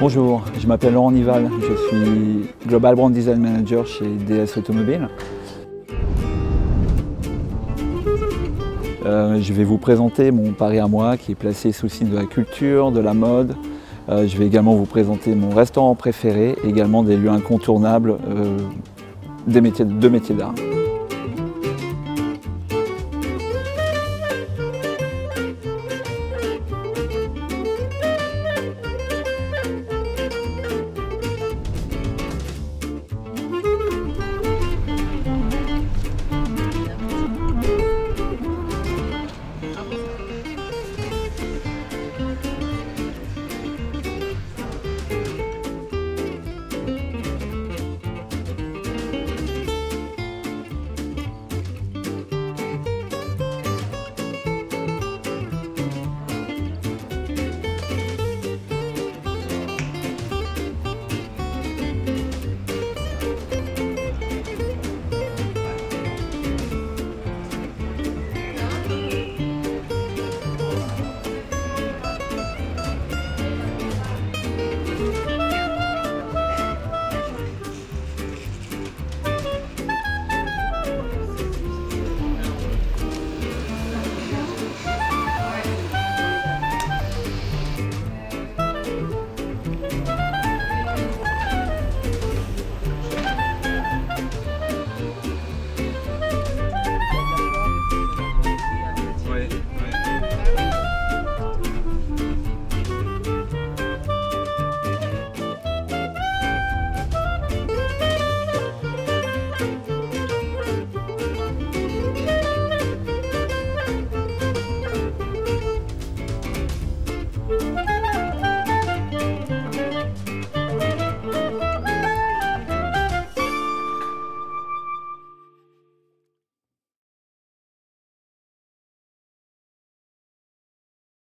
Bonjour, je m'appelle Laurent Nival, je suis Global Brand Design Manager chez DS Automobile. Euh, je vais vous présenter mon pari à moi qui est placé sous le signe de la culture, de la mode. Euh, je vais également vous présenter mon restaurant préféré, également des lieux incontournables euh, des métiers, de métiers d'art.